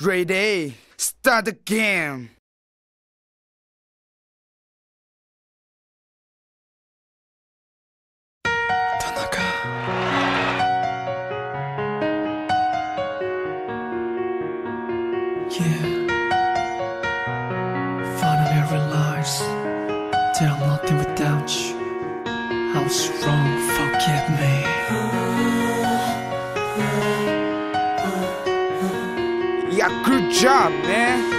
Ready, start the game. Yeah. Finally that I'm nothing without you. I was wrong, forgive me. Job, man.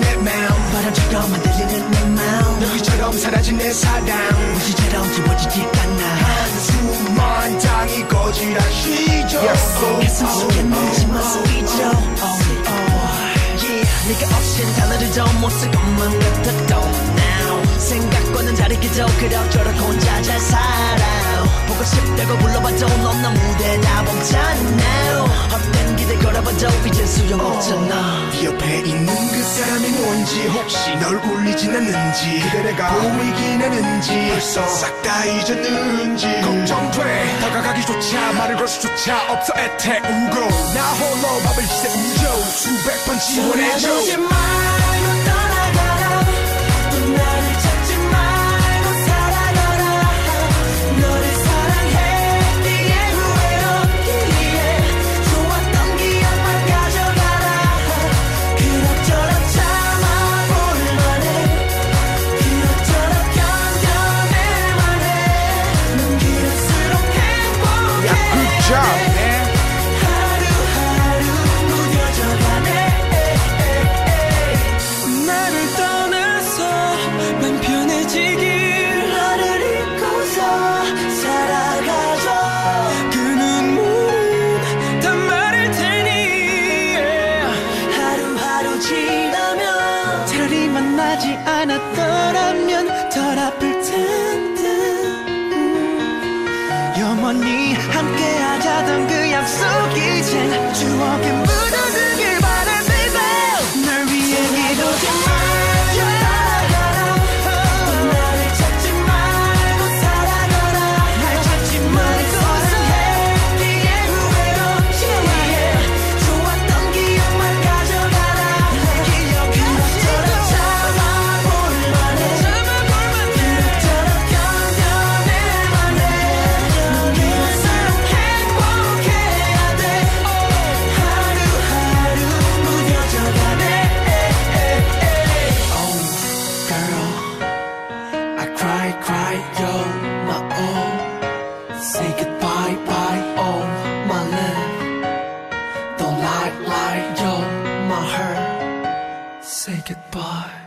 내 마음 바람처럼 흔들리는 내 마음 너희처럼 사라진 내 사랑 무시처럼 지워지지 않아 한숨만 땅이 거지라 쉬죠. 가슴 속에 묻지마 쓰이죠 oh, oh. 네가 없인 단어를 더못 쓸 것만 같았던 now 다르게도 그럭저럭 혼자 잘 살아 보고 싶다고 불러봐도 넌나 무대 다 멈췄나 헛된 기대 걸어봐도 이젠 소용없잖아. 네 옆에 있는 그 사람이 뭔지 혹시 널 울리진 않는지 그대 내가 보이긴 하는지 벌써 싹 다 잊었는지 걱정돼. 다가가기조차 말을 걸 수조차 없어 애태우고. 나 홀로 밥을 희세 우려 수백 번 지원해줘 my. Say goodbye, bye, my love. Don't lie, lie, my heart. Say goodbye.